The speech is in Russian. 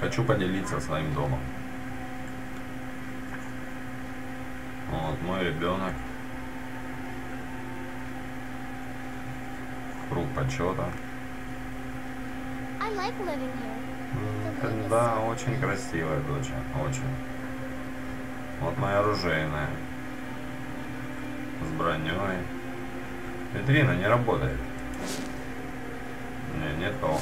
хочу поделиться своим домом. Вот мой ребенок. Круг почета. Like Да, очень красивая доча, очень. Вот моя оружейная. С броней. Витрина не работает. Не, нет то.